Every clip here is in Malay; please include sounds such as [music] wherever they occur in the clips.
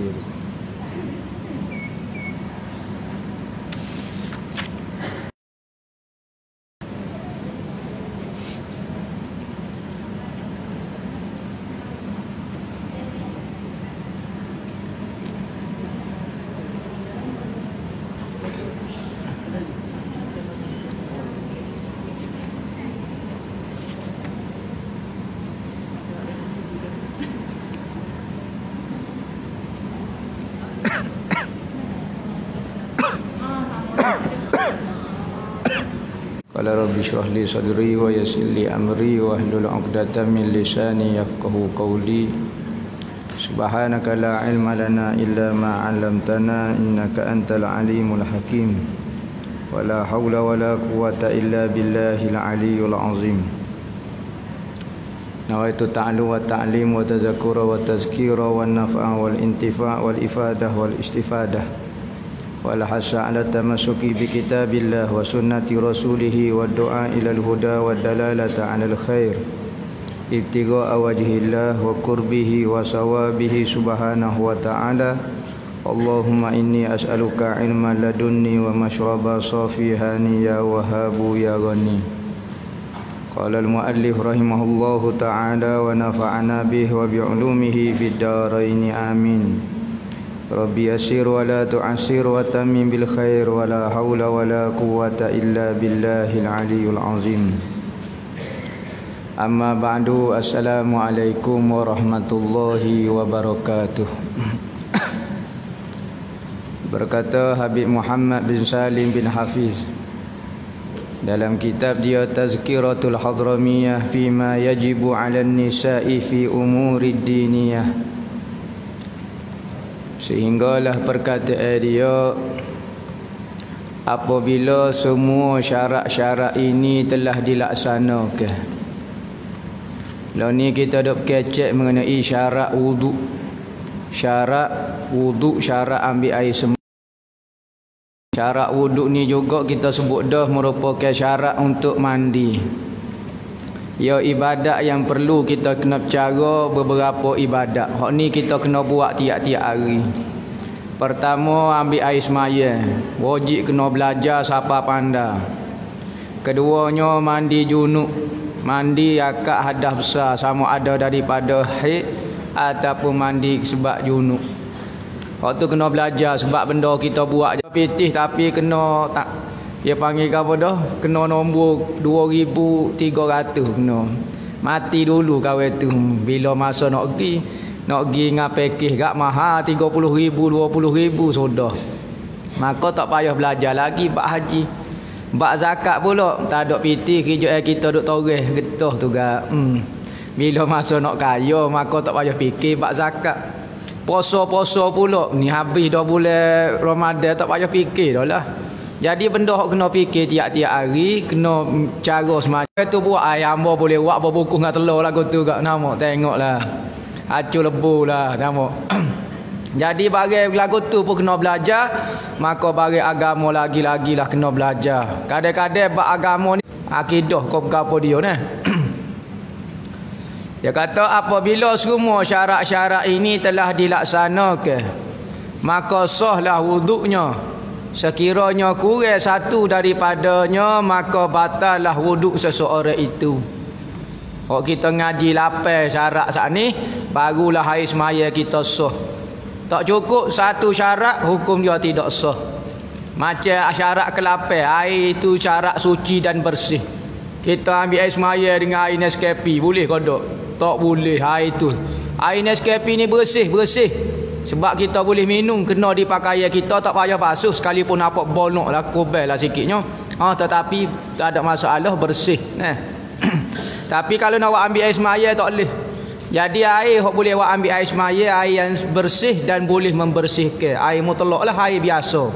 ചെയ്തത് qala rabbi shrah li sadri wa yassir li amri wa hlul 'uqdatam min lisani yafqahu qawli. Subhanaka la ilma lana illa ma 'allamtana innaka antal 'alimul hakim. Wa la hawla wa la illa billahil 'aliyyil 'azim. Nawaitu ta'lu wa ta'lim wa tazakura wa tazkira wa naf'a wal intifa' wal ifadah wal istifadah والحث على التمسك بكتاب الله وسنة رسوله والدعاء إلى الهدى والدلالة على الخير ابتغاء وجه الله وقربه وثوابه سبحانه وتعالى اللهم إني أسألك علما لدني ومشربا صافي هاني يا وهاب يا غني قال المؤلف رحمه الله تعالى ونفعنا به وبعلومه في الدارين آمين ربي يسر ولا تعسر وتمم بالخير ولا حول ولا قوة إلا بالله العلي العظيم أما بعد السلام عليكم ورحمة الله وبركاته Berkata Habib Muhammad bin Salim bin Hafiz dalam kitab dia Tazkiratul Hadramiyah fima yajibu 'ala nisa'i fi umuri diniyah sehinggalah perkataan dia apabila semua syarat-syarat ini telah dilaksanakan Lalu ni kita dok kecek mengenai syarat wuduk syarat wuduk syarat ambil air semua Syarat wuduk ni juga kita sebut dah merupakan syarat untuk mandi. Ya ibadat yang perlu kita kena cara beberapa ibadat. Hak ni kita kena buat tiap-tiap hari. Pertama ambil air semaya. Wajib kena belajar siapa pandai. Keduanya mandi junub. Mandi akak hadah besar sama ada daripada haid ataupun mandi sebab junub. Waktu kena belajar sebab benda kita buat je pitih tapi kena tak dia panggil apa dah? Kena nombor 2300 kena. Mati dulu kawan tu. Bila masa nak pergi nak pergi dengan pakej gak mahal 30000 20000 sudah. Maka tak payah belajar lagi bak haji. Bak zakat pula tak ada pitih kerja kita duk toreh getah tu gak. Hmm. bila masa nak kaya maka tak payah fikir bak zakat. Poso-poso pula Ni habis dah bulan Ramadan Tak payah fikir dah lah Jadi benda yang kena fikir tiap-tiap hari Kena cara semacam Itu buat ayam Ambo boleh buat berbuku dengan telur lah tu kat nama Tengok lah. Acu lebu lah Tengok [clears throat] Jadi bagi lagu tu pun kena belajar Maka bagi agama lagi-lagi lah kena belajar. Kadang-kadang bak agama ni Akidah kau berapa dia ni? [clears throat] Dia kata apabila semua syarat-syarat ini telah dilaksanakan maka sahlah wuduknya sekiranya kurang satu daripadanya maka batallah wuduk seseorang itu. Kalau kita ngaji lapai syarat saat ni barulah hari semaya kita sah. Tak cukup satu syarat hukum dia tidak sah. Macam syarat kelapai air itu syarat suci dan bersih. Kita ambil air semaya dengan air Nescafe boleh kodok tak boleh air tu air Nescafe ni bersih bersih sebab kita boleh minum kena di pakaian kita tak payah basuh sekalipun nampak bonok lah kobel lah sikitnya ha, tetapi tak ada masalah bersih eh. [clears throat] tapi kalau nak ambil air semaya tak boleh. Jadi air yang boleh awak ambil air semaya air yang bersih dan boleh membersihkan. Air mutlak lah air biasa.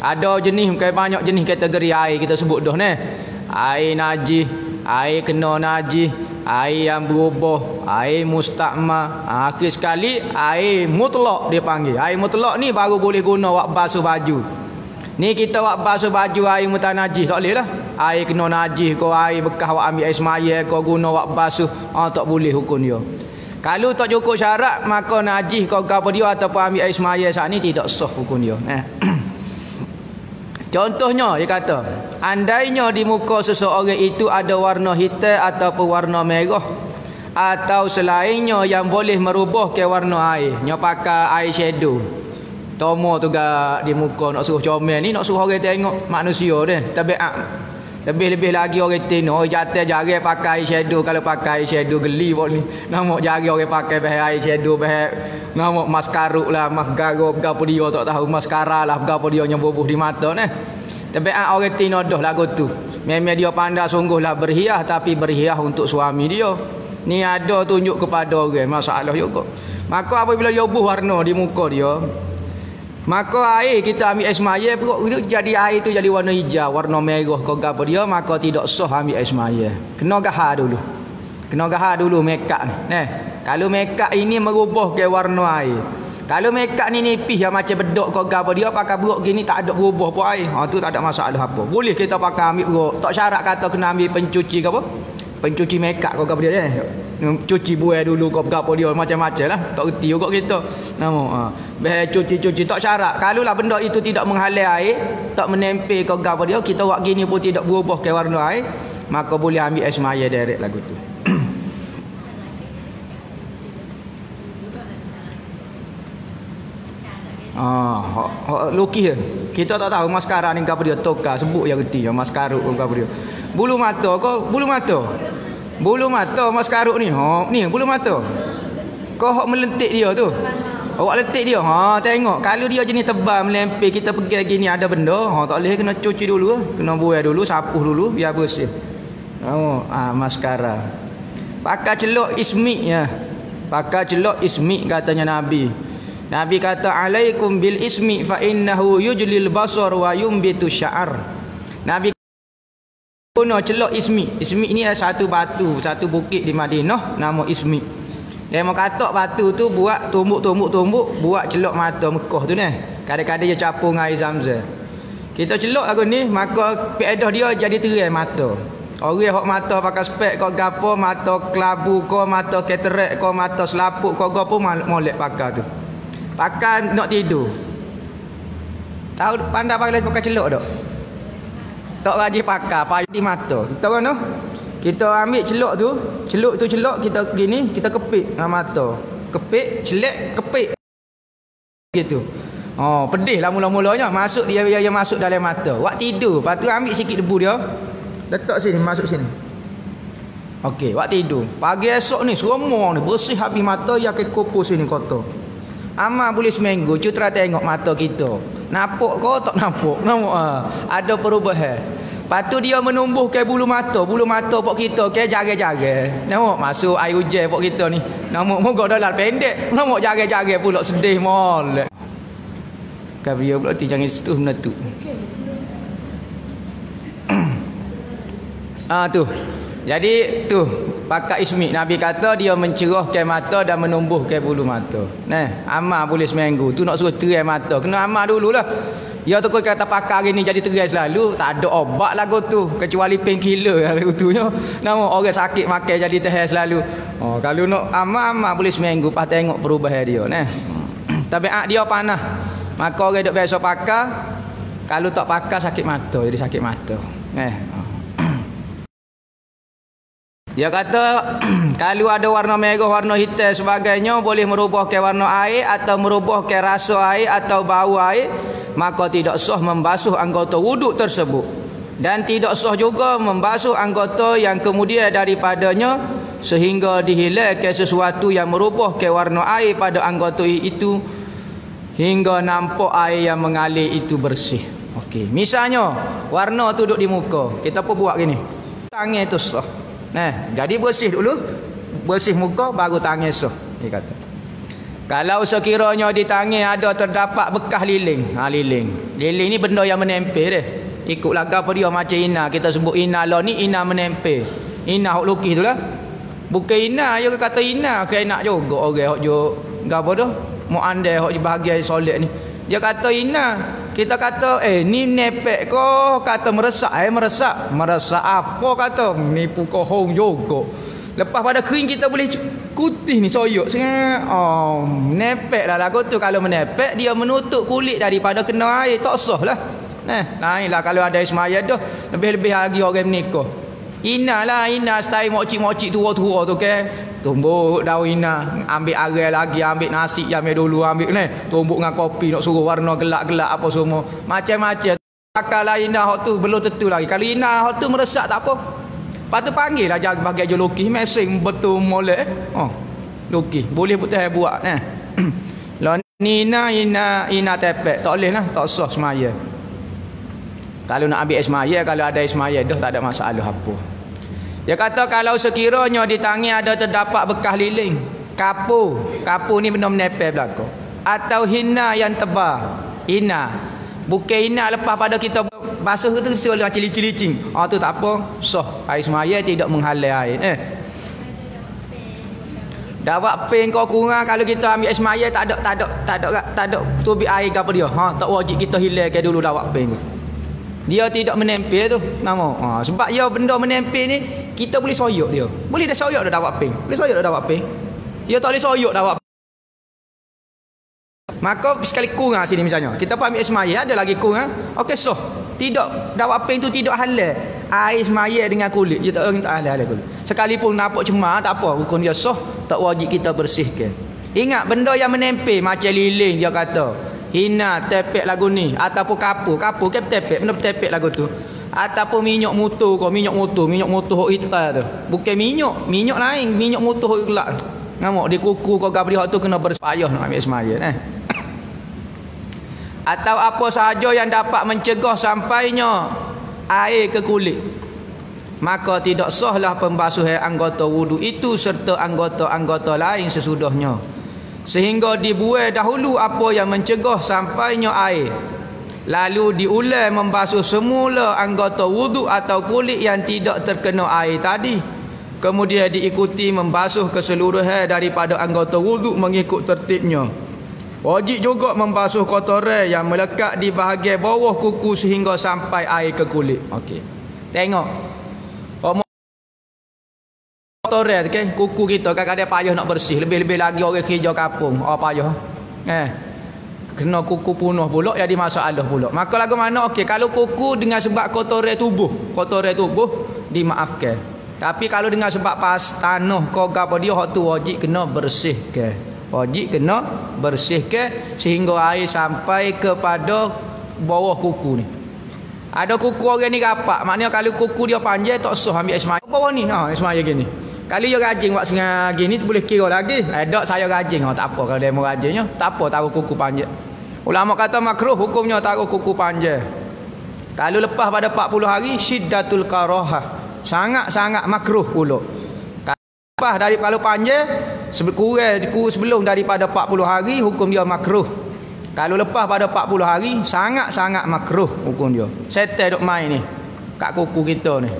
Ada jenis banyak jenis kategori air kita sebut dah ni air najis air kena najis air yang berubah air mustakma akhir sekali air mutlak dia panggil. Air mutlak ni baru boleh guna wak basuh baju. Ni kita wak basuh baju air mutanajis tak boleh lah. Air kena najis kau air bekas wak ambil air semaya kau guna wak basuh. Ah, tak boleh hukum dia. Kalau tak cukup syarat maka najis kau apa dia ataupun ambil air semaya saat ni tidak sah hukum dia. Eh. Contohnya dia kata, andainya di muka seseorang itu ada warna hitam ataupun warna merah atau selainnya yang boleh merubah ke warna air, nya pakai air shadow. Tomo tu gak di muka nak suruh comel ni nak suruh orang tengok manusia dia. Tabiat lebih-lebih lagi orang tino jatuh jari pakai shadow kalau pakai shadow geli buat ni. Nama jari orang pakai pakai shadow pakai nama maskaruk lah, masgaro apa dia tak tahu maskara lah apa dia yang bubuh di mata ni. Tapi ah, orang tino dah lagu tu. Memang dia pandai sungguh lah berhias tapi berhias untuk suami dia. Ni ada tunjuk kepada orang masalah juga. Maka apabila dia buh warna di muka dia, Maka air kita ambil air semaya perut itu jadi air itu jadi warna hijau, warna merah kau apa dia maka tidak sah ambil air semaya. Kena gahar dulu. Kena gahar dulu mekak ni. Nah, kalau mekak ini merubah ke warna air. Kalau mekak ni nipis yang macam bedok kau apa dia pakai beruk gini tak ada berubah pun air. Ha tu tak ada masalah apa. Boleh kita pakai ambil beruk. Tak syarat kata kena ambil pencuci ke apa? Pencuci mekak kau apa dia eh? Cuci buai dulu kau apa dia macam-macam lah. Tak reti juga kita. Nama ha. Beh cuci-cuci tak syarat. Kalau lah benda itu tidak menghalai air tak menempel kau apa dia kita buat gini pun tidak berubah ke warna air maka boleh ambil es maya direct lagu tu. [clears throat] Ah, ha, ha, lukis Kita tak tahu maskara ni apa dia toka sebut yang reti maskara apa dia. Bulu mata kau bulu mata. Bulu mata mas karuk ni. Ha, ni bulu mata. Kau hok melentik dia tu. Awak letik dia. Ha, tengok. Kalau dia jenis tebal melempih kita pergi lagi ni ada benda, ha tak boleh kena cuci dulu, kena buai dulu, sapuh dulu biar bersih. Oh, ah maskara. Pakai celok ismik ya. Pakai celok ismik katanya Nabi. Nabi kata alaikum bil ismi fa innahu yujlil basar wa yumbitu sya'ar. Nabi Guna celok Ismi. Ismi ni ada satu batu, satu bukit di Madinah nama Ismi. Dia mau katok batu tu buat tumbuk-tumbuk-tumbuk buat celok mata Mekah tu ni. Kadang-kadang dia capung air Zamzam. Kita celok aku ni maka pedah dia jadi terai mata. Orang hok mata pakai spek kau gapo mata kelabu kau mata katarak kau mata selaput kau gapo molek pakai tu. Pakai nak tidur. Tahu pandai pakai celok tak? Tak rajin pakai payah di mata. Kita kan tu kita ambil celok tu celok tu celok kita gini kita kepit dengan mata. Kepit celek kepit. Gitu. Oh pedih lah mula-mulanya. Masuk dia dia masuk dalam mata. Waktu tidur. Lepas tu ambil sikit debu dia. Letak sini masuk sini. Okey, waktu tidur. Pagi esok ni semua ni. Bersih habis mata ya ke kopos sini kotor. Amal boleh seminggu, cutra tengok mata kita. Nampak kau tak nampak? Nampak ha. Ada perubahan. Patu dia menumbuh ke bulu mata, bulu mata pok kita ke jaga-jaga. Nampak masuk air hujan pok kita ni. Nampak moga dalam pendek. Nampak jaga-jaga pula sedih mol. Kan dia pula ti jangan situ benda tu. ah [clears throat] tu. Jadi tu pakai ismi Nabi kata dia mencerahkan mata dan menumbuhkan bulu mata. Nah, amal boleh seminggu. Tu nak suruh terai mata. Kena amal dululah. Ya tu kata pakar ni jadi terai selalu. Tak ada obat lagu tu. Kecuali painkiller [laughs] lagu tu. Nama orang sakit makan jadi terai selalu. Oh, kalau nak amal-amal boleh seminggu. Pas tengok perubahan dia. Nah. Tapi ah, dia panah. Maka orang duk biasa pakar. Kalau tak pakar sakit mata. Jadi sakit mata. Eh. Dia kata [clears throat] kalau ada warna merah, warna hitam sebagainya boleh merubah ke warna air atau merubah ke rasa air atau bau air, maka tidak sah membasuh anggota wuduk tersebut. Dan tidak sah juga membasuh anggota yang kemudian daripadanya sehingga dihilang ke sesuatu yang merubah ke warna air pada anggota itu hingga nampak air yang mengalir itu bersih. Okey, misalnya warna tu duduk di muka, kita pun buat gini. Tangan itu sah. Nah, jadi bersih dulu. Bersih muka baru tangan suh. Dia kata. Kalau sekiranya di tangan ada terdapat bekas liling. Ha liling. Liling ni benda yang menempel dia. Ikut laga apa dia macam ina. Kita sebut ina lah ni ina menempel. Ina hok lukis tu lah. Bukan ina. Dia kata ina. Kaya nak juga orang hok jo. Gapa tu? Mu andai hok bahagian solid ni. Dia kata ina. Kita kata eh ni nepek ko kata meresak eh meresak. Meresak apa kata nipu kohong juga. Lepas pada kering kita boleh kutih ni soyok sangat. Oh, menepek lah lagu tu kalau menepek dia menutup kulit daripada kena air tak sah lah. Nah, lainlah kalau ada ismaya dah lebih-lebih lagi orang menikah. Ina lah ina style mocik-mocik tua-tua tu ke. Tumbuk daun ina, ambil air lagi, ambil nasi yang dulu ambil ni. Tumbuk dengan kopi nak suruh warna gelap-gelap apa semua. Macam-macam. Akal lah ina hok tu belum tentu lagi. Kalau ina hok tu meresap tak apa. Lepas tu panggil lah jaga bagi aja lukis mesing betul molek. Oh. Lukis. Boleh putih buat nah. [clears throat] Lah nina ina ina tepek tak boleh lah tak usah semaya. Kalau nak ambil semaya kalau ada semaya dah tak ada masalah apa. Dia kata kalau sekiranya di tangi ada terdapat bekas liling, kapu, kapu ni benda menepel belakang. Atau hina yang tebal. Hina. Bukan hina lepas pada kita basuh tu seolah macam licin-licin. Ah tu tak apa, sah. Air semaya tidak menghalang air. Eh. Dapat pen kau kurang kalau kita ambil air semaya tak ada tak ada tak ada tak ada tubik air ke apa dia. Ha tak wajib kita hilangkan dulu dapat pen tu. Dia tidak menempel tu nama. Ha sebab dia benda menempel ni kita boleh soyok dia. Boleh dah soyok dah dapat pen. Boleh soyok dah dapat pen. Dia tak boleh soyok dapat Maka sekali kurang sini misalnya. Kita pun ambil semaya ada lagi kurang. Okey so tidak dapat ping tu tidak halal. Air semaya dengan kulit. Dia tak tak halal halal kulit. Sekalipun nampak cemar tak apa. Hukum dia sah tak wajib kita bersihkan. Ingat benda yang menempel macam lilin dia kata. Hina tepek lagu ni. Ataupun kapur. Kapur ke tepek? Benda tepek lagu tu ataupun minyak motor kau minyak motor minyak motor hok hitam tu. Bukan minyak minyak lain minyak motor hok gelap ngamuk di kuku kau gabri hok tu kena bersepayah nak ambil semaya eh. [coughs] Atau apa sahaja yang dapat mencegah sampainya air ke kulit. Maka tidak sahlah pembasuhan anggota wudu itu serta anggota-anggota lain sesudahnya. Sehingga dibuai dahulu apa yang mencegah sampainya air lalu diulang membasuh semula anggota wudu atau kulit yang tidak terkena air tadi kemudian diikuti membasuh keseluruhan daripada anggota wudu mengikut tertibnya Wajib juga membasuh kotoran yang melekat di bahagian bawah kuku sehingga sampai air ke kulit. Okey. Tengok. Kotoran okay? kuku kita kadang-kadang payah nak bersih. Lebih-lebih lagi orang kerja kapung. Oh payah. Eh. Kena kuku punuh pula jadi masalah pula. Maka lagu mana? Okey kalau kuku dengan sebab kotoran tubuh, kotoran tubuh dimaafkan. Tapi kalau dengan sebab pas tanah kau gapo dia hak tu wajib kena bersihkan. Wajib kena bersihkan sehingga air sampai kepada bawah kuku ni. Ada kuku orang ni rapat maknanya kalau kuku dia panjang tak usah ambil ismaya bawah ni? Ha ismaya gini kali dia rajin buat setengah gini boleh kira lagi. Eh tak saya rajin. Oh, tak apa kalau dia mau rajinnya tak apa taruh kuku panjang. Ulama kata makruh hukumnya taruh kuku panjang. Kalau lepas pada 40 hari syiddatul karahah sangat-sangat makruh pula. Lepas dari kalau panjang kurang sebelum daripada 40 hari hukum dia makruh. Kalau lepas pada 40 hari sangat-sangat makruh hukum dia. Setel duk main ni kat kuku kita ni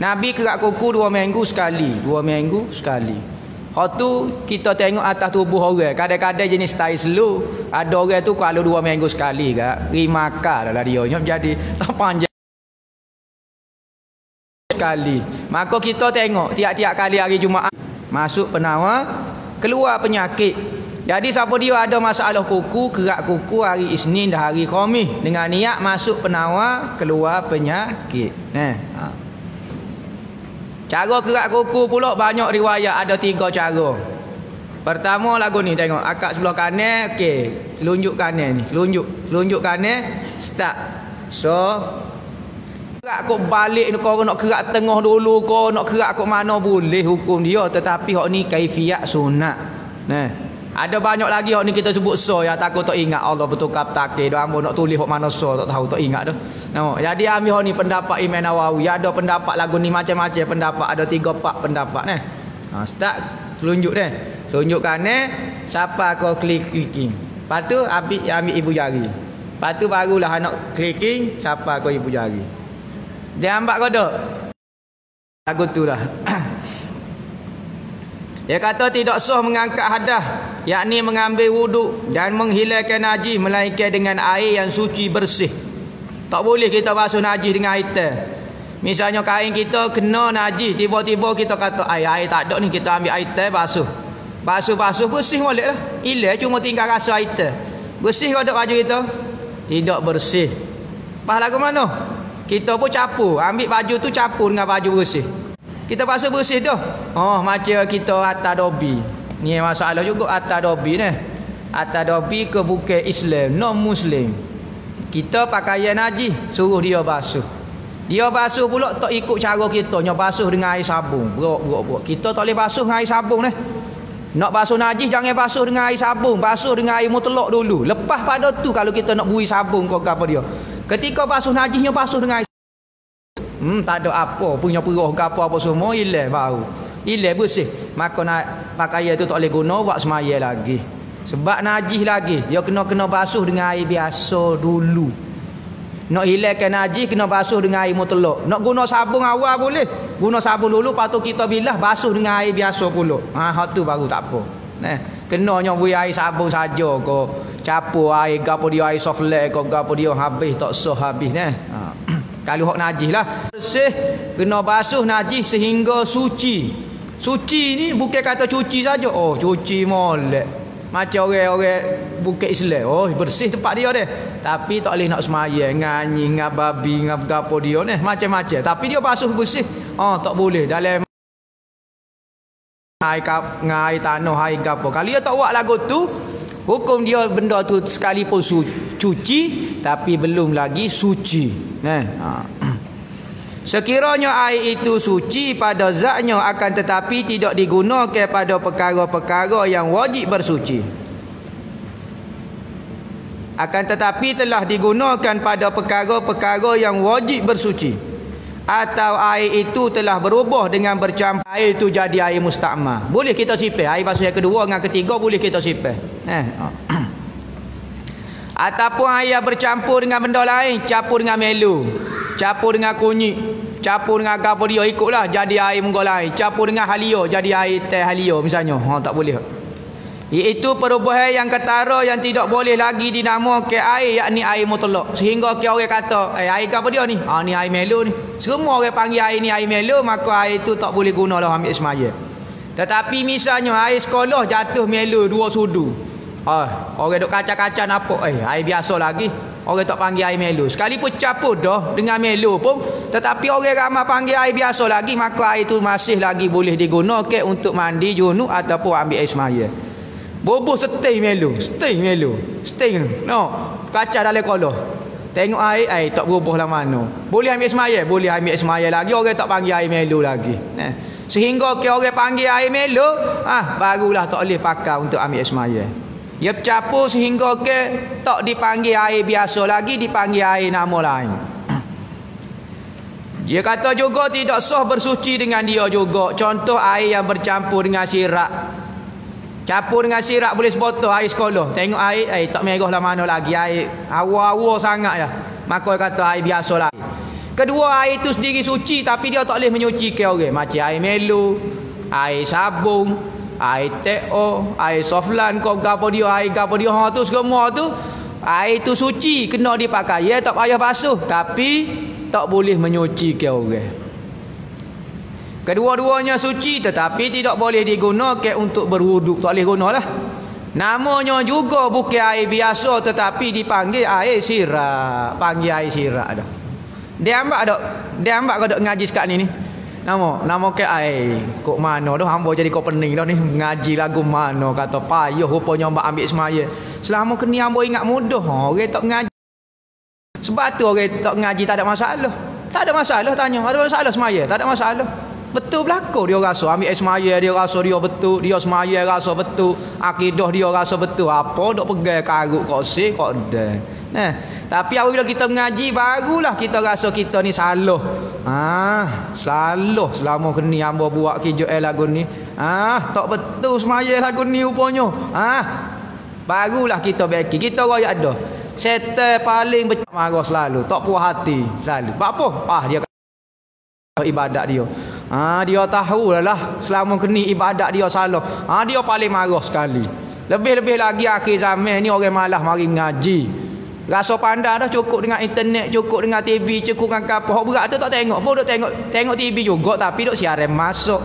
Nabi kerak kuku dua minggu sekali dua minggu sekali Hak tu kita tengok atas tubuh orang. Kadang-kadang jenis style slow. Ada orang tu kalau dua minggu sekali kak. Rimaka lah dia. Jadi panjang sekali. Maka kita tengok tiap-tiap kali hari Jumaat masuk penawar keluar penyakit jadi siapa dia ada masalah kuku kerak kuku hari Isnin dah hari Khamis dengan niat masuk penawar keluar penyakit eh ha. Cara kerak kuku pula banyak riwayat ada tiga cara. Pertama lagu ni tengok. Akak sebelah kanan okey. Telunjuk kanan ni. Telunjuk. Telunjuk kanan start. So kerak kau balik kau nak kerak tengah dulu kau nak kerak kau mana boleh hukum dia. Tetapi hak ni kaifiat sunat. Nah ada banyak lagi hak ni kita sebut so ya takut tak ingat. Allah betul kap takdir doa nak tulis hak mana so tak tahu tak ingat dah. Nah jadi ambil hak ni pendapat Imam Nawawi. Ada pendapat lagu ni macam-macam pendapat. Ada tiga empat pendapat nah ha, start tunjuk deh. Tunjuk kanan siapa kau klik clicking lepas tu ambil, ambil ibu jari. Lepas tu barulah nak clicking siapa kau ibu jari. Dia ambil kodok. Lagu tu lah. [clears throat] Dia kata tidak sah mengangkat hadah. Yakni mengambil wuduk dan menghilangkan najis melainkan dengan air yang suci bersih. Tak boleh kita basuh najis dengan air teh. Misalnya kain kita kena najis, tiba-tiba kita kata air air tak ada ni kita ambil air teh basuh. Basuh-basuh bersih molek lah. Cuma tinggal rasa air teh. Bersih kau baju kita? Tidak bersih. Pahala ke mana? Kita pun capur, ambil baju tu capur dengan baju bersih. Kita basuh bersih dah. Oh, macam kita atas dobi. Ni masalah juga atas dobi ni. Atas dobi ke bukan Islam, non Muslim. Kita pakaian najis, suruh dia basuh. Dia basuh pula tak ikut cara kita Nya basuh dengan air sabun. Berok, berok, berok Kita tak boleh basuh dengan air sabun ni. Nak basuh najis jangan basuh dengan air sabun. Basuh dengan air mutlak dulu. Lepas pada tu kalau kita nak bui sabun kau apa dia. Ketika basuh najisnya basuh dengan air Hmm, tak ada apa. Punya perah ke apa-apa semua Ilah baru. Ilah bersih Maka nak pakai tu tak boleh guna Buat semaya lagi Sebab najis lagi Dia kena-kena basuh dengan air biasa dulu nak hilangkan najis kena basuh dengan air mutlak. Nak guna sabun awal boleh. Guna sabun dulu patut kita bilah basuh dengan air biasa pula. Ha hak tu baru tak apa. Nah, kena nyong air sabun saja ko. Capur air gapo dia air soft leg ko gapo dia habis tak sah habis nah. Ha. [clears throat] Kalau hak najis lah. Bersih kena basuh najis sehingga suci. Suci ni bukan kata cuci saja. Oh, cuci molek. Macam orang-orang bukit Islam. Oh, bersih tempat dia deh. Tapi tak boleh nak semaya. Nganyi, ngap babi, ngap gapo dia ni. Macam-macam. Tapi dia basuh bersih. Oh, tak boleh. Dalam air, kap, air tanah, air gapo. Kalau dia tak buat lagu tu, hukum dia benda tu sekalipun su- cuci. Tapi belum lagi suci. Eh, ha. Sekiranya air itu suci pada zatnya akan tetapi tidak digunakan pada perkara-perkara yang wajib bersuci. Akan tetapi telah digunakan pada perkara-perkara yang wajib bersuci. Atau air itu telah berubah dengan bercampur air itu jadi air mustakmal. Boleh kita sipir. Air basuh yang kedua dengan ketiga boleh kita sipir. Eh. Ataupun yang bercampur dengan benda lain. Campur dengan melu. Campur dengan kunyit campur dengan dia ikutlah jadi air munggul lain. Campur dengan halio jadi air teh halio misalnya. Ha tak boleh. Iaitu perubahan yang ketara yang tidak boleh lagi dinamakan air yakni air mutlak sehingga ke orang kata eh air dia ni? Ha ni air melo ni. Semua orang panggil air ni air melo maka air itu tak boleh guna lah ambil semaya. Tetapi misalnya air sekolah jatuh melo dua sudu ah orang duk kaca-kaca apa eh air biasa lagi Orang tak panggil air melo. Sekalipun capur dah dengan melo pun. Tetapi orang ramai panggil air biasa lagi. Maka air itu masih lagi boleh digunakan untuk mandi junuk ataupun ambil air semaya. Boboh seting melo. Seting melo. Seting. No. Kaca dalam kolah. Tengok air, air tak berubah lah mana. Boleh ambil semaya? Boleh ambil semaya lagi. Orang tak panggil air melo lagi. Nah. Sehingga ke orang panggil air melo. Ah, barulah tak boleh pakai untuk ambil semaya. Dia bercampur sehingga ke tak dipanggil air biasa lagi dipanggil air nama lain. [clears throat] Dia kata juga tidak sah bersuci dengan dia juga. Contoh air yang bercampur dengan sirak. Campur dengan sirak boleh sebotol air sekolah. Tengok air, eh tak merah lah mana lagi. Air hawa-hawa sangat ya. Maka dia kata air biasa lagi. Kedua air itu sendiri suci tapi dia tak boleh menyucikan orang. Macam air melu, air sabung, air teo air soflan kau gapo dia air gapo dia ha tu semua tu. Air tu suci kena dipakai. Ya tak payah basuh. Tapi tak boleh menyuci ke orang. Kedua-duanya suci tetapi tidak boleh digunakan untuk berwuduk. Tak boleh gunalah. Namanya juga bukan air biasa tetapi dipanggil air sirak. Panggil air sirak dah. Dia ambak dak dia ambak kau dak ngaji sekat ni ni Nama nama ke ai kok mana dah hamba jadi kau pening dah ni ngaji lagu mana kata payah rupanya hamba ambil semaya. Selama kini hamba ingat mudah ha orang tak ngaji. Sebab tu orang tak ngaji tak ada masalah. Tak ada masalah tanya, ada masalah semaya? Tak ada masalah. Betul belako dia rasa ambil semaya dia rasa dia betul, dia semaya rasa betul, akidah dia rasa betul. Apa dok pegang karuk kok si kok dah. Nah, tapi apabila kita mengaji barulah kita rasa kita ni salah. Ah, salah selama kini hamba buat kijok eh lagu ni. Ah, tak betul semaya lagu ni rupanya. Ah, barulah kita beki. Kita royak ada. Setan paling marah selalu, tak puas hati selalu. Apa? Ah, dia ibadat dia. Ah, dia tahu lah selama kini ibadat dia salah. Ah, dia paling marah sekali. Lebih-lebih lagi akhir zaman ni orang malah mari mengaji. Rasa pandai dah cukup dengan internet, cukup dengan TV, cukup dengan apa. Hak berat tu tak tengok pun duk tengok tengok TV juga tapi duk siaran masuk.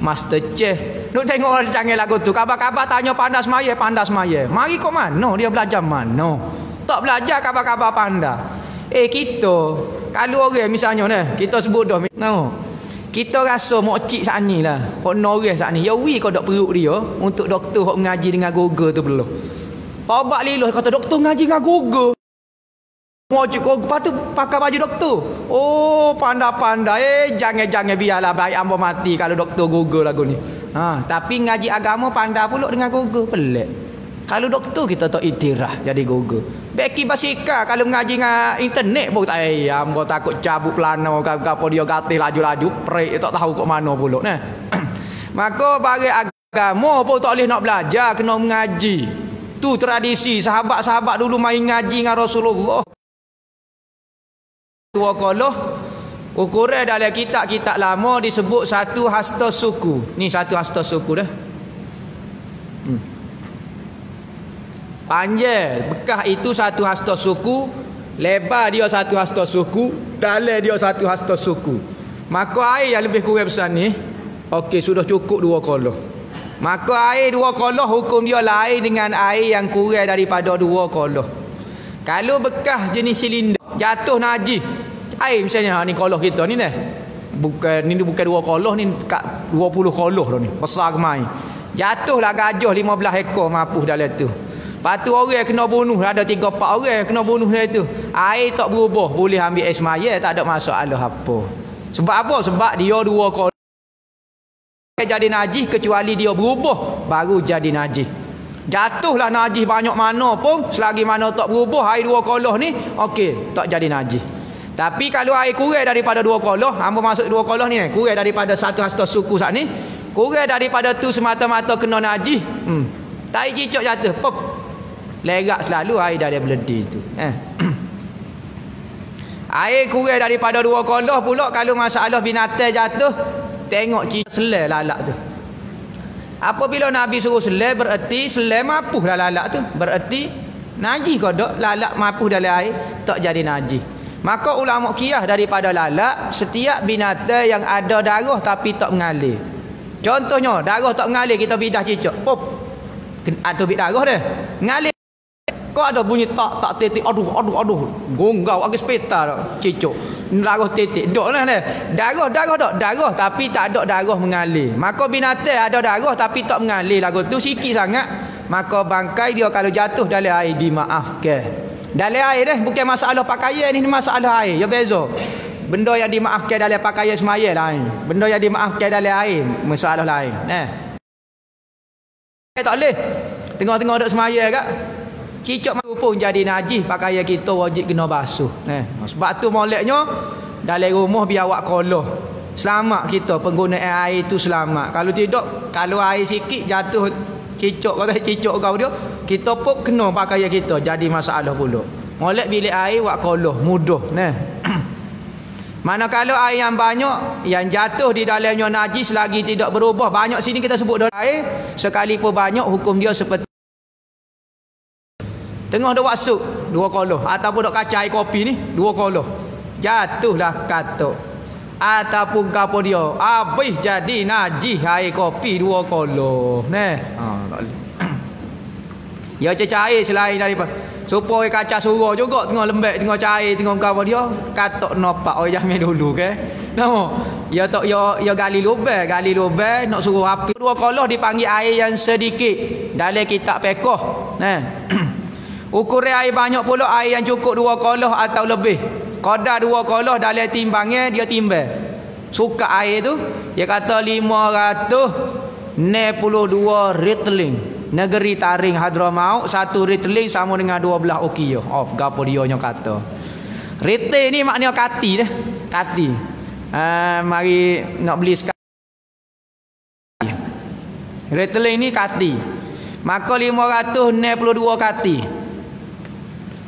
Master Chef. Duk tengok orang canggih lagu tu. Kabar-kabar tanya pandai semaya, pandai semaya. Mari kok mana? Dia belajar mana? Tak belajar kabar-kabar pandai. Eh kita kalau orang misalnya ni, kita sebut dah. No. Kita rasa mau cik saat ni lah. Kok noreh saat ni. Ya wi kau dok perut dia untuk doktor hok mengaji dengan Google tu belum. Tobat liloh kata doktor ngaji dengan Google. Wajib kau patut pakai baju doktor. Oh, pandai-pandai. Eh, jangan-jangan biarlah baik ambo mati kalau doktor Google lagu ni. Ha, tapi ngaji agama pandai pula dengan Google. Pelik. Kalau doktor kita tak itirah jadi Google. Beki basika kalau ngaji dengan internet pun tak eh ambo takut cabut pelana ke apa dia gatih laju-laju prek tak tahu kok mana pula nah. [clears throat] Maka bagi agama pun tak boleh nak belajar kena mengaji. Tu tradisi sahabat-sahabat dulu main ngaji dengan Rasulullah dua koloh ukuran dalam kitab-kitab lama disebut satu hasta suku. Ni satu hasta suku dah. Hmm. panjang. Bekah itu satu hasta suku lebar dia satu hasta suku dalam dia satu hasta suku. Maka air yang lebih kurang besar ni okey sudah cukup dua koloh. Maka air dua koloh hukum dia lain dengan air yang kurang daripada dua koloh. Kalau bekah jenis silinder jatuh najis air misalnya ha, ni koloh kita ni dah bukan ni bukan dua koloh ni kat 20 koloh dah ni. Besar kemai jatuhlah gajah 15 ekor mapuh dalam tu. Lepas tu orang kena bunuh ada 3 4 orang kena bunuh dalam tu. Air tak berubah boleh ambil air semaya tak ada masalah apa. Sebab apa? Sebab dia dua koloh. Jadi najis kecuali dia berubah baru jadi najis. Jatuhlah najis banyak mana pun selagi mana tak berubah air dua koloh ni okey tak jadi najis tapi kalau air kurang daripada dua koloh, hamba masuk dua koloh ni, eh, kurang daripada satu hasta suku saat ni, kurang daripada tu semata-mata kena najis. Hmm. Tak cicok jatuh, pop. Lerak selalu air dari beledi tu. Eh. [clears throat] air kurang daripada dua koloh pula kalau masalah binatang jatuh, tengok cicok selai lalak tu. Apabila Nabi suruh selai bererti selai mapuh lah lalak tu. Bererti najis kodok lalak mapuh dalam air tak jadi najis. Maka ulama kiyah daripada lalat setiap binatang yang ada darah tapi tak mengalir. Contohnya darah tak mengalir kita bidah cicak. Pop. Atau bid darah dia. Mengalir. Kau ada bunyi tak tak titik. Aduh aduh aduh. Gonggau agak sepeta cicak. Darah titik. Dok lah dia. Darah darah tak darah tapi tak ada darah mengalir. Maka binatang ada darah tapi tak mengalir lagu tu sikit sangat. Maka bangkai dia kalau jatuh dalam air dimaafkan. Dalam air dah bukan masalah pakaian ni masalah air. Ya beza. Benda yang dimaafkan dalam pakaian semaya lain. Benda yang dimaafkan dalam air masalah lain. Eh. Eh tak boleh. Tengah-tengah duk semaya kak. Cicok pun jadi najis pakaian kita wajib kena basuh. Eh. Sebab tu moleknya dalam rumah biar awak koloh. Selamat kita pengguna air itu selamat. Kalau tidak, kalau air sikit jatuh cicok kata cicok kau dia kita pun kena pakai kita jadi masalah pula. Molek bilik air wak koloh mudah nah [clears throat] manakala air yang banyak yang jatuh di dalamnya najis lagi tidak berubah. Banyak sini kita sebut dalam air sekali pun banyak hukum dia seperti tengah ada wasuk dua koloh. Ataupun dok kaca air kopi ni dua koloh. Jatuhlah katuk ataupun gapo dia. Habis jadi najis air kopi dua kolo neh ha tak boleh. [clears throat] Ya cair selain daripada supaya kaca surau juga tengah lembek tengah cair tengah gapo dia katok nopak oh jangan [laughs] dulu ke? Nama ya tak ya ya gali lubang gali lubang nak suruh api. Dua kolo dipanggil air yang sedikit. Dalam kitab pekoh nah [clears throat] ukuran air banyak pula air yang cukup dua kolo atau lebih Qadar dua koloh dalam timbangnya dia timbang. Suka air tu dia kata 500 dua ritling. Negeri Taring Hadramaut satu ritling sama dengan 12 ukiah. Oh, gapo dia nya kata. Ritling ni maknanya kati dah. Kati. Uh, mari nak beli sekali. Ritling ni kati. Maka 562 kati.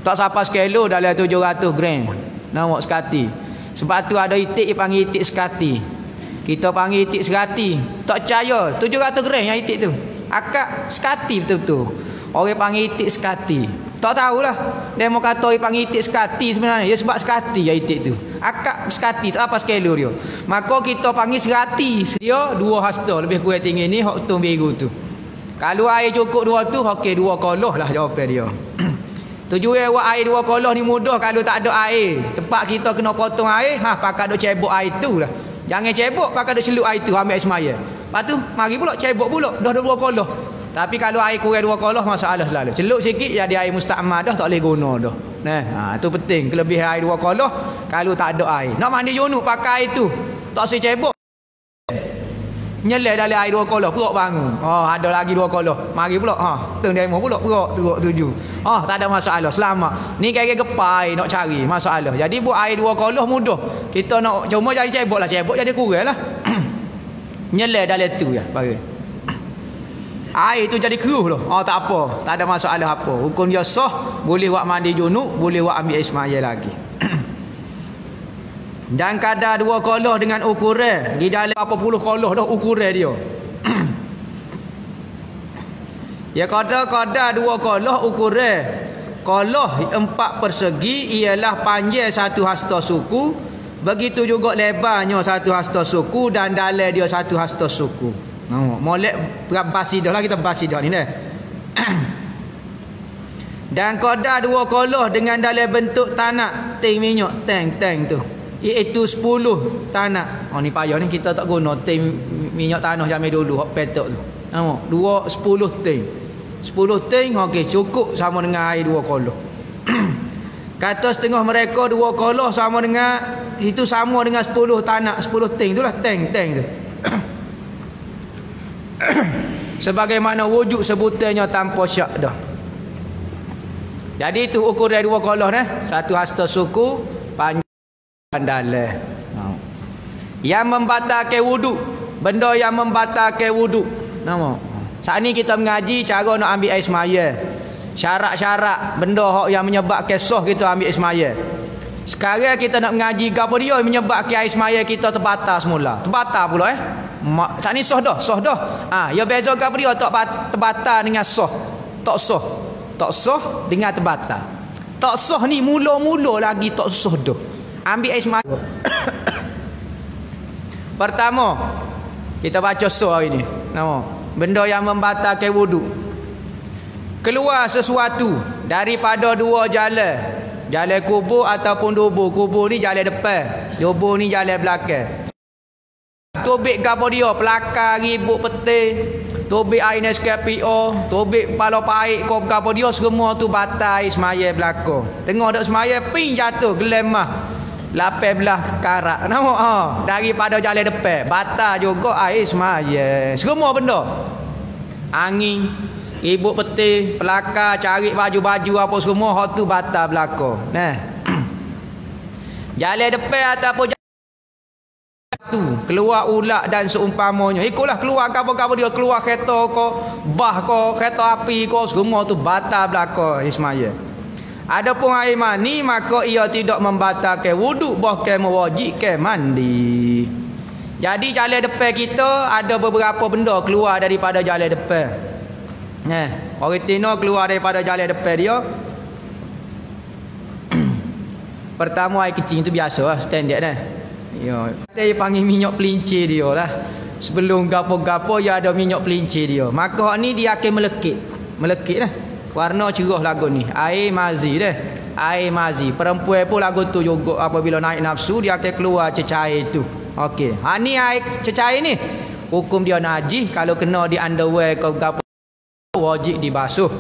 Tak siapa sekilo dalam 700 gram. Nawak sekati. Sebab tu ada itik yang panggil itik sekati. Kita panggil itik sekati. Tak percaya. 700 gram yang itik tu. Akak sekati betul-betul. Orang panggil itik sekati. Tak tahulah. Demo kata dia panggil itik sekati sebenarnya. Ya sebab sekati ya itik tu. Akak sekati tak apa skala dia. Maka kita panggil serati. Dia dua hasta lebih kurang tinggi ni hak tu biru tu. Kalau air cukup dua tu, okey dua koloh lah jawapan dia. Tujuan buat air dua koloh ni mudah kalau tak ada air. Tempat kita kena potong air, ha pakai duk cebok air tu lah. Jangan cebok pakai duk celup air tu ambil semaya. Lepas tu mari pula cebok pula dah dua koloh. Tapi kalau air kurang dua koloh masalah selalu. Celup sikit jadi air musta'mal dah tak boleh guna dah. Nah, ha tu penting kelebihan air dua koloh kalau tak ada air. Nak mandi junub pakai air tu. Tak usah cebok nyelai dalam air dua kolah perut bangun. Oh ada lagi dua kolah mari pula ha. Teng demo pula perut teruk tuju. Oh tak ada masalah. Selamat. Ni kaya gepai nak cari masalah. Jadi buat air dua kolah mudah. Kita nak cuma jadi cebok lah. Cebok jadi kurang lah. [clears throat] Nyelai dalam tu ya bagi. Air tu jadi keruh loh. Oh tak apa. Tak ada masalah apa. Hukum dia sah. Boleh buat mandi junub boleh buat ambil ismail lagi dan kadar dua koloh dengan ukuran. Di dalam apa puluh koloh dah ukuran dia. [clears throat] Ya kata kadar dua koloh ukuran. Koloh empat persegi ialah panjang satu hasta suku. Begitu juga lebarnya satu hasta suku dan dalam dia satu hasta suku. Oh, molek basi dah lah kita basi dah ni dah [clears throat] dan kadar dua koloh dengan dalam bentuk tanah teng minyak teng teng tu iaitu 10 tanah. Oh ni payah ni kita tak guna tim minyak tanah zaman dulu hok petok tu. Nampak? Dua 10 tim. 10 tim okey cukup sama dengan air dua koloh. [clears throat] Kata setengah mereka dua koloh sama dengan itu sama dengan 10 tanah 10 tim itulah tank tank tu. [clears throat] Sebagaimana wujud sebutannya tanpa syak dah. Jadi itu ukuran dua koloh ni, satu hasta suku panjang dalam yang membatalkan wuduk benda yang membatalkan wuduk nama. Saat ni kita mengaji cara nak ambil air semaya. Syarat-syarat benda hak yang menyebabkan sah kita ambil air semaya. Sekarang kita nak mengaji apa dia yang menyebabkan air semaya kita terbatal semula terbatal pula eh? Saat ni sah dah sah dah. Ha, ya beza apa dia tak terbatal dengan sah? Tak sah. Tak sah dengan terbatal tak sah ni mula-mula lagi tak sah dah Ambil air semaya. Pertama, kita baca surah ini. Nama, benda yang membatalkan wudu. Keluar sesuatu daripada dua jalan. Jalan kubur ataupun dubur. Kubur ni jalan depan. Dubur ni jalan belakang. Tobik gapo dia? Pelakar, ribut peti. Tobik air Nescafe-O. Tobik pala paik gapo dia. Semua tu batal semaya belakang. Tengok dak semaya ping jatuh gelemah. Lapan belah karak Nama ha, Daripada jalan depan Batal juga air semaya. Semua benda. Angin Ibu peti Pelakar Cari baju-baju Apa semua Hak tu batal belakang Nah. [clears throat] Jalan depan Ataupun jalan keluar ulak dan seumpamanya. Ikutlah keluar apa-apa dia keluar kereta ko bah ko kereta api ko semua tu batal belaka ismaya Adapun air mani maka ia tidak membatalkan wuduk bahkan mewajibkan mandi. Jadi jalan depan kita ada beberapa benda keluar daripada jalan depan. Nah, orang Tino keluar daripada jalan depan dia. [clears throat] Pertama air kecil itu biasa lah, standard dah. Ya, dia panggil minyak pelinci dia lah. Sebelum gapo-gapo ya ada minyak pelinci dia. Maka ni dia akan melekit. Melekit lah. Warna cerah lagu ni. Air mazi deh. Air mazi. Perempuan pun lagu tu juga apabila naik nafsu dia akan keluar cecair tu. Okey. Ha ni air cecair ni. Hukum dia najis kalau kena di underwear kau gapo wajib dibasuh.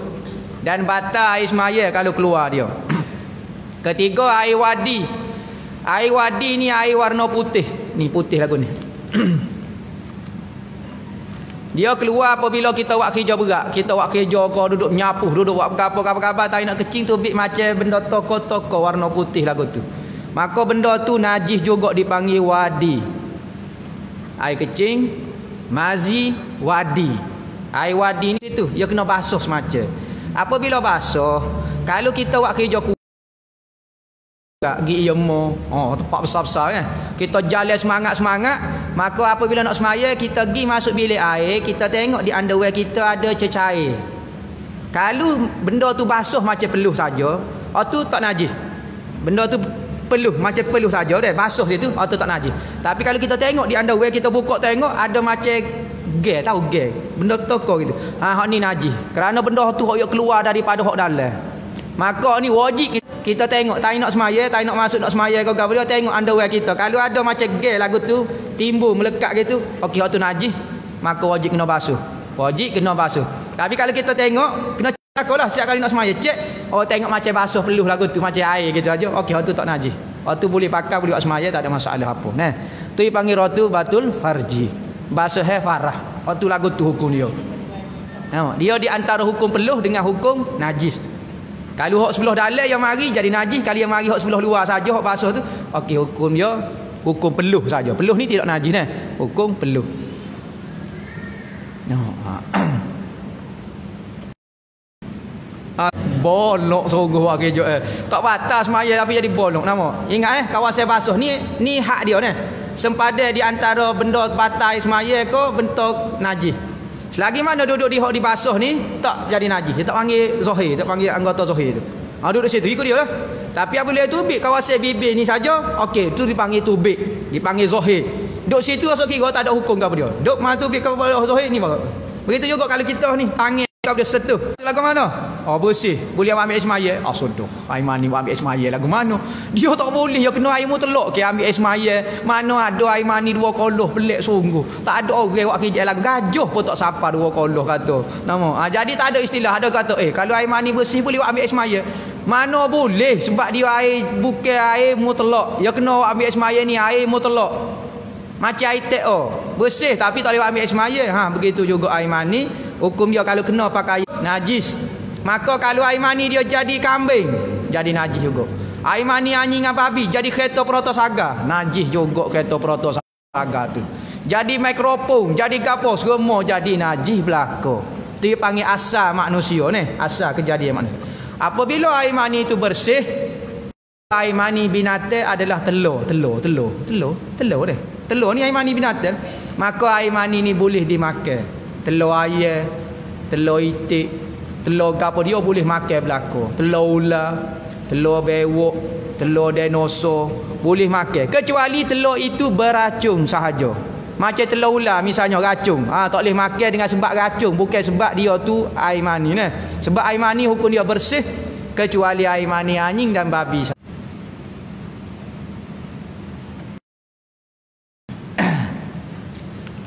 Dan batal air semaya kalau keluar dia. [clears throat] Ketiga air wadi. Air wadi ni air warna putih. Ni putih lagu ni. [clears throat] Dia keluar apabila kita buat kerja berat. Kita buat kerja kau duduk menyapuh, duduk buat apa-apa-apa tak nak kecing tu bit macam benda toko-toko warna putih lagu tu. Maka benda tu najis juga dipanggil wadi. Air kecing, mazi, wadi. Air wadi ni tu, dia kena basuh semacam. Apabila basuh, kalau kita buat kerja Gi yemo. Oh, tempat besar-besar kan. Kita jalan semangat-semangat, maka apabila nak semaya kita pergi masuk bilik air, kita tengok di underwear kita ada cecair. Kalau benda tu basuh macam peluh saja, oh tu tak najis. Benda tu peluh macam peluh saja deh, basuh situ, oh tu tak najis. Tapi kalau kita tengok di underwear kita buka tengok ada macam gay tahu gay benda toko gitu ha ni najis kerana benda tu hok keluar daripada hok dalam maka ni wajib kita, kita tengok tak nak semaya tak nak masuk nak semaya kau kau boleh tengok underwear kita. Kalau ada macam gay lagu tu timbul melekat gitu okey hak tu najis. Maka wajib kena basuh. Wajib kena basuh. Tapi kalau kita tengok kena cakap lah setiap kali nak semaya cek. Oh tengok macam basuh peluh lagu tu macam air gitu aja. Okey hak tu tak najis. Hak tu boleh pakai boleh buat semaya tak ada masalah apa nah. Tu dipanggil rotu batul farji. Bahasa hefarah waktu lagu tu hukum dia. Dia di antara hukum peluh dengan hukum najis kalau hak sebelah dalam yang mari jadi najis kalau yang mari hak sebelah luar saja hak basuh tu okey hukum dia hukum peluh saja peluh ni tidak najis nah hukum peluh Tengok, ha. bolok sungguh wak kejut eh. Tak batas semaya tapi jadi bolok nama. Ingat eh kawasan basuh ni ni hak dia ni sempadan di antara benda batai semaya ke bentuk najis. Selagi mana duduk di hok dibasuh ni tak jadi najis. Dia tak panggil zahir, tak panggil anggota zahir tu. Ha duduk situ ikut dia lah. Tapi apabila tubik kawasan bibir ni saja, okey tu dipanggil tubik, dipanggil zahir. Duduk situ asal kira tak ada hukum kepada dia. Duduk mana tubik kepada zahir ni bagus. Begitu juga kalau kita ni tangan kau dia setuh. Lagu mana? Oh bersih. Boleh ambil air semaya. Oh sudah. Air mani ambil air semaya lagu mana? Dia tak boleh. Dia kena air mu telok ke ambil air semaya. Mana ada air mani dua koloh pelik sungguh. Tak ada orang buat kerja lagu gajuh pun tak sapa dua koloh kata. Nama. Ha, jadi tak ada istilah. Ada kata eh kalau air mani bersih boleh ambil air semaya. Mana boleh sebab dia air bukan air mu telok. Dia kena ambil air semaya ni air mu telok. Macam air tek oh. Bersih tapi tak boleh ambil air semaya. Ha begitu juga air mani Hukum dia kalau kena pakai najis. Maka kalau air mani dia jadi kambing, jadi najis juga. Air mani anjing dengan babi jadi kereta protosaga, najis juga kereta protosaga tu. Jadi mikrofon, jadi gapo semua jadi najis belako. Tu panggil asal manusia ni, asal kejadian manusia. Apabila air mani itu bersih, air mani binatang adalah telur, telur, telur, telur, telur deh. Telur ni air mani binatang. Maka air mani ni boleh dimakan telur ayam telur itik telur apa dia boleh makan belaka telur ular telur bewok telur dinosaur boleh makan. Kecuali telur itu beracun sahaja. Macam telur ular misalnya racun. Ha, tak boleh makan dengan sebab racun. Bukan sebab dia tu air mani ne? sebab air mani hukum dia bersih kecuali air mani anjing dan babi. [clears throat]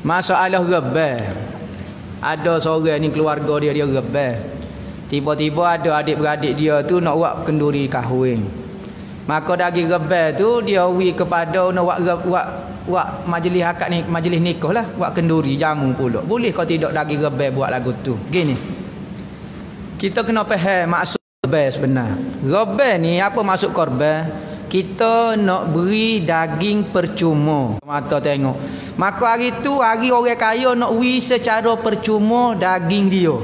Masalah rebel ada seorang ni keluarga dia dia rebel. Tiba-tiba ada adik-beradik dia tu nak buat kenduri kahwin. Maka dagi rebel tu dia wi kepada nak buat buat buat majlis akad ni majlis nikah lah buat kenduri jamu pula. Boleh kau tidak dagi rebel buat lagu tu? Gini. Kita kena faham maksud rebel sebenar. Rebel ni apa maksud korban? Kita nak beri daging percuma. Mata tengok maka hari tu hari orang kaya nak wi secara percuma daging dia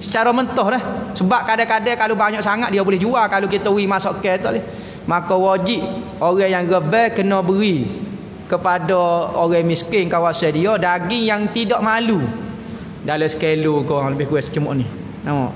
secara mentah dah sebab kadang-kadang kalau banyak sangat dia boleh jual kalau kita wi masuk ke tak boleh maka wajib orang yang rebel kena beri kepada orang miskin kawasan dia daging yang tidak malu dalam skelo kau lebih kurang cuma ni nampak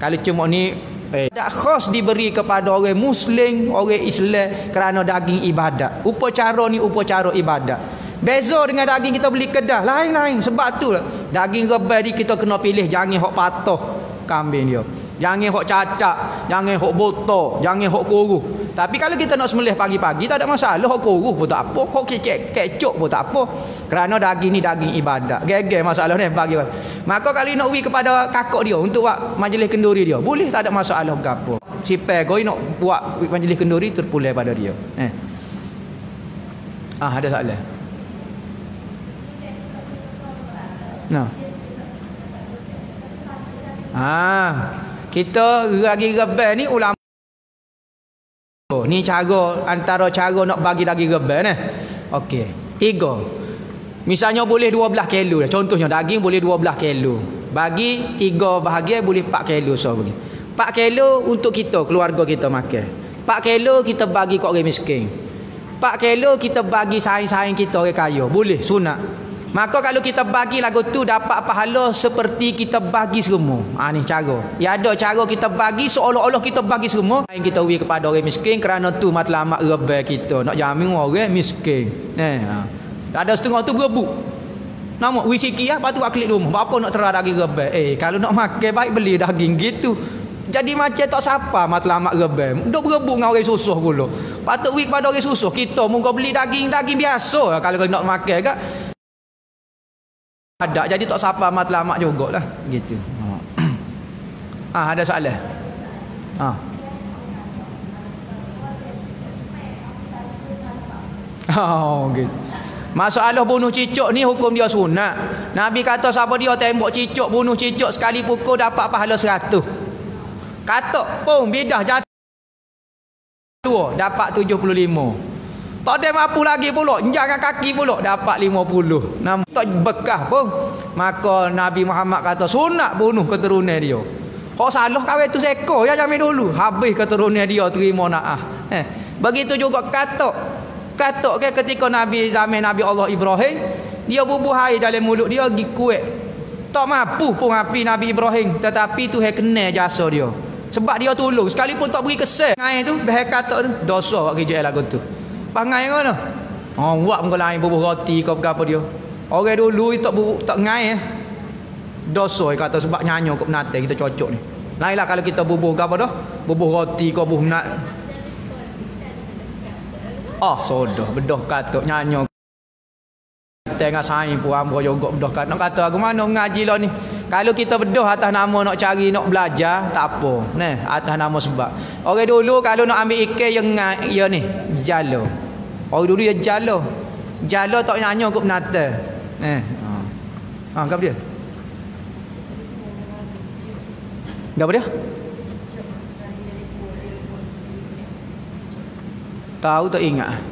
kalau cuma ni Eh. Tak khas diberi kepada orang Muslim, orang Islam kerana daging ibadat. Upacara ni upacara ibadat. Beza dengan daging kita beli kedah. Lain-lain. Sebab tu lah. Daging rebel ni kita kena pilih. Jangan hok patuh kambing dia. Jangan hok cacak. Jangan hok botol. Jangan hok kuruh. Tapi kalau kita nak semelih pagi-pagi tak ada masalah. Hok kuruh pun tak apa. Hok kecek, kecok pun tak apa. Kerana daging ni daging ibadat. Geger masalah ni pagi. Maka kalau nak uwi kepada kakak dia untuk buat majlis kenduri dia. Boleh tak ada masalah apa. Sipai kau nak buat majlis kenduri terpulai pada dia. Eh. Ah ada soalan. Nah. Ah, kita lagi rebel ni ulama Oh, ni cara antara cara nak bagi lagi rebel ni. Okey. Tiga. Misalnya boleh 12 kilo dah. Contohnya daging boleh 12 kilo. Bagi tiga bahagian boleh 4 kilo so bagi. 4 kilo untuk kita keluarga kita makan. 4 kilo kita bagi kat orang miskin. 4 kilo kita bagi saing-saing kita orang kaya. Boleh sunat. Maka kalau kita bagi lagu tu dapat pahala seperti kita bagi semua. Ha ni cara. Ya ada cara kita bagi seolah-olah kita bagi semua. Yang kita wi kepada orang miskin kerana tu matlamat rebel kita. Nak jamin orang miskin. Eh, ha. Ada setengah tu berebut. Nama wi sikit ya, lepas tu aklik rumah. Apa nak terah daging rebel? Eh, kalau nak makan baik beli daging gitu. Jadi macam tak siapa matlamat rebel. Duk berebut dengan orang susuh pula. Patut wi kepada orang susuh. Kita muka beli daging-daging biasa kalau nak makan kak ada jadi tak siapa amat lama jugalah gitu ah ada soalan ah Oh gitu. Masalah bunuh cicak ni hukum dia sunat. Nabi kata siapa dia tembok cicak bunuh cicak sekali pukul dapat pahala seratus. Kata pun bidah jatuh dapat tujuh puluh lima. Tak ada mampu lagi pula. Jangan kaki pula. Dapat lima puluh. Tak bekah pun. Maka Nabi Muhammad kata sunat bunuh keturunan dia. Kau salah kawin tu seko ya jamin dulu. Habis keturunan dia terima na'ah. Eh. Begitu juga katok. Katok ke ketika Nabi zaman Nabi Allah Ibrahim. Dia bubuh air dalam mulut dia pergi kuat. Tak mampu pun api Nabi Ibrahim. Tetapi tu hai kena jasa dia. Sebab dia tolong. Sekalipun tak beri kesel. Ngai tu. Bahaya katok tu. Dosa buat kerja lagu tu. Pangai kan tu. Oh, buat muka lain bubuh roti kau apa dia. Orang dulu tak bubuh tak ngai eh. Dosa kata sebab nyanyi kau penate kita cocok ni. Lainlah kalau kita bubuh apa dah? Bubuh roti kau bubuh nak. Oh, sodoh bedah kata nyanyi tengah sain pun ambo juga bedah kata nak kata aku mana ngaji lah ni kalau kita bedah atas nama nak cari nak belajar tak apa nah atas nama sebab orang dulu kalau nak ambil ikan yang ya ni jalo Orang dulu dia jalo. Jalo tak nyanyi kok penata. Eh. Ha. Ha, dia? Apa dia? Tahu tak ingat?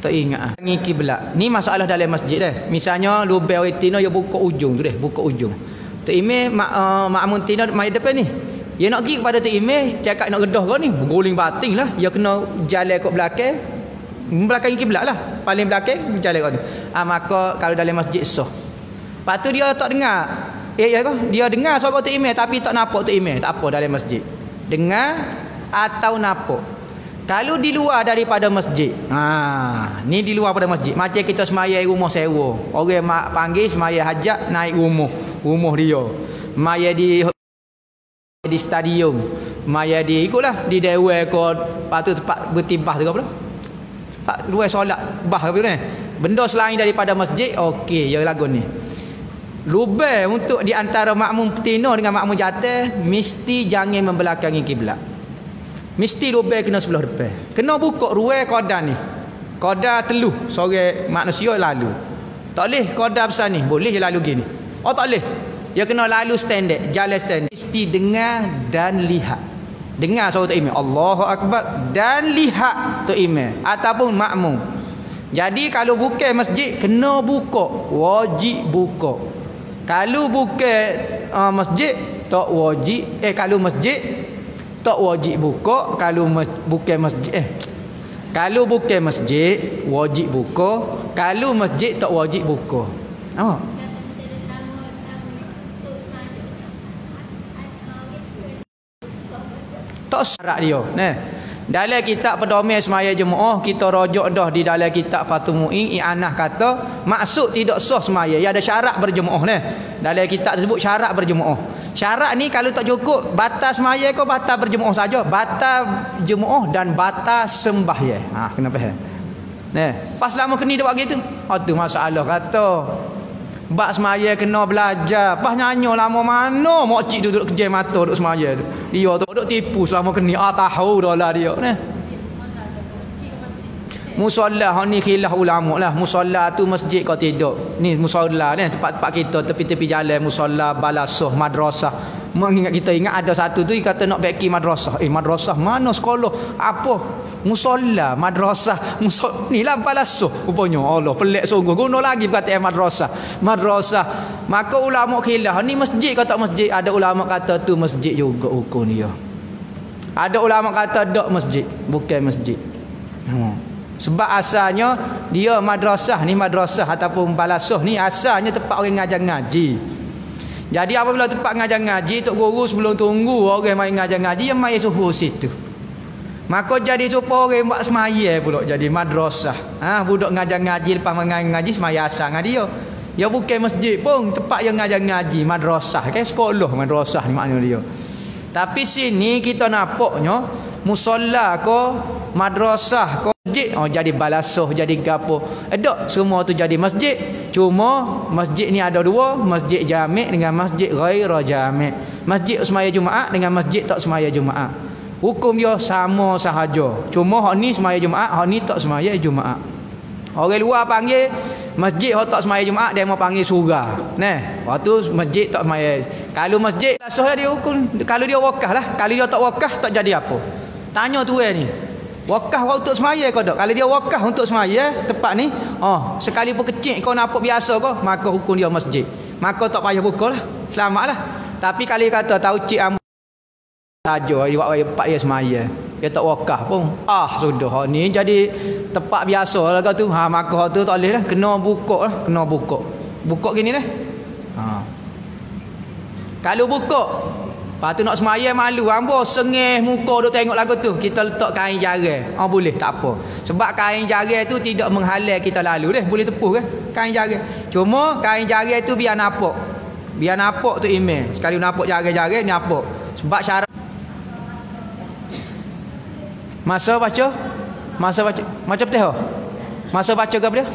Tak ingat. Ni kiblat. Ni masalah dalam masjid dah. Misalnya lubang Tino dia buka ujung tu deh, buka ujung. Tak ime mak uh, mak amun Tino mai depan ni. Dia nak pergi kepada Tok Imeh, cakap nak redah kau ni, berguling batin lah. Dia kena jalan kat belakang. Belakang kiblat lah. Paling belakang, jalan kau ni. Ha, maka kalau dalam masjid sah. Lepas tu dia tak dengar. Eh, ya? Dia dengar suara Tok Imeh tapi tak nampak Tok Imeh. Tak apa dalam masjid. Dengar atau nampak. Kalau di luar daripada masjid. Ha, ni di luar pada masjid. Macam kita semaya rumah sewa. Orang panggil semaya hajat naik rumah. Rumah dia. Maya di di stadium. Maya di ikutlah. Di dewan ko patu tempat bertibah tu apa tempat dua solat bah apa ni? Benda selain daripada masjid okey ya lagu ni. Lubang untuk di antara makmum petino dengan makmum jatah mesti jangan membelakangi kiblat. Mesti lubang kena sebelah depan. Kena buka ruang kodan ni. Kodan teluh sore manusia lalu. Tak boleh kodan besar ni. Boleh je lalu gini. Oh tak boleh dia kena lalu standard, jalan standard. Mesti dengar dan lihat. Dengar suara tu imam. Allahu Akbar. Dan lihat tu imam. Ataupun makmum. Jadi kalau buka masjid, kena buka. Wajib buka. Kalau buka uh, masjid, tak wajib. Eh, kalau masjid, tak wajib buka. Kalau mas, buka masjid, eh. Kalau buka masjid, wajib buka. Kalau masjid, tak wajib buka. Apa? Tak syarat dia. Nah. Dalam kitab pedoman semaya jemaah kita rujuk dah di dalam kitab Fatul Muin I'anah kata maksud tidak sah semaya. Ia ada syarat berjemaah nah. Dalam kitab tersebut syarat berjemaah syarat ni kalau tak cukup batas semaya kau batas berjemaah saja? Batas jemaah dan batas sembahyang. Ha kenapa nah. Pas lama kini dia buat gitu. Oh tu masalah kata Bak semaya kena belajar. Pas nyanyi lama mana mak cik duduk kerja mata duduk semaya tu. Dia tu duduk tipu selama kena. Ah tahu dah lah dia. Nah. Musalla ha ni khilaf ulama lah. Musalla tu masjid kau tidur. Ni musalla ni tempat-tempat kita tepi-tepi jalan musalla balasuh madrasah mengingat kita ingat ada satu tu dia kata nak beki madrasah. Eh madrasah mana sekolah? Apa? Musolla madrasah. Musol ni lah palasuh rupanya Allah pelik sungguh. Guna lagi berkata eh, madrasah. Madrasah. Maka ulama khilaf. Ni masjid kata masjid? Ada ulama kata tu masjid juga hukum dia. Ada ulama kata dak masjid bukan masjid. Hmm. Sebab asalnya dia madrasah ni madrasah ataupun balasuh ni asalnya tempat orang ngajar ngaji. Jadi apabila tempat ngajar ngaji tok guru sebelum tunggu orang main ngajar ngaji yang mai suhu situ. Maka jadi supaya orang buat semaya pula jadi madrasah. Ha budak ngajar ngaji lepas mengaji ngaji semaya asal ngaji dia. Ya bukan masjid pun tempat yang ngajar ngaji madrasah kan sekolah madrasah ni maknanya dia. Tapi sini kita nampaknya musolla ko madrasah ko masjid. Oh jadi balasuh jadi gapo. Ada semua tu jadi masjid. Cuma masjid ni ada dua. Masjid jami' dengan masjid ghaira jami' masjid semaya jumaat dengan masjid tak semaya jumaat. Hukum dia sama sahaja. Cuma hak ni semaya jumaat hak ni tak semaya jumaat. Orang luar panggil masjid hak tak semaya jumaat dia mau panggil surga. Nah waktu masjid tak semaya kalau masjid sah dia hukum kalau dia wakah lah kalau dia tak wakah tak jadi apa tanya tu ni Wakah untuk semaya kau tak? Kalau dia wakah untuk semaya tempat ni, oh, sekali pun kecil kau nampak biasa kau, maka hukum dia masjid. Maka tak payah buka lah. Selamatlah. Tapi kalau kata tahu cik am saja dia buat tempat dia semaya. Dia tak wakah pun. Ah, sudah ni jadi tempat biasa lah kau tu. Ha, maka tu tak boleh lah. Kena buka lah. Kena buka. Buka gini lah. Ha. Kalau buka, Lepas tu nak semaya malu Ambo sengih muka duk tengok lagu tu Kita letak kain jarai Oh boleh tak apa. Sebab kain jarai tu tidak menghalang kita lalu. Deh Boleh tepuh kan Kain jarai Cuma kain jarai tu biar nampak Biar nampak tu email Sekali nampak jarai-jarai nampak Sebab syarat Masa baca? Masa baca Macam petih Masa baca ke apa dia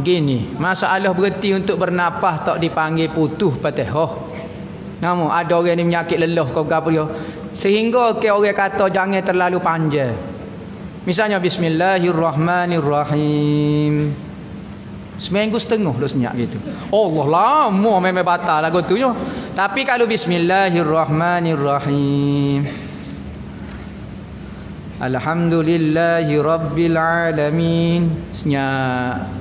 Gini, masalah berhenti untuk bernafas tak dipanggil putus Fatihah. Namun ada orang ni menyakit lelah kau apa dia. Sehingga ke orang kata jangan terlalu panjang. Misalnya bismillahirrahmanirrahim. Seminggu setengah dah senyap gitu. Allah lama memang batal lagu tu Tapi kalau bismillahirrahmanirrahim. Alhamdulillahi rabbil alamin. Senyap.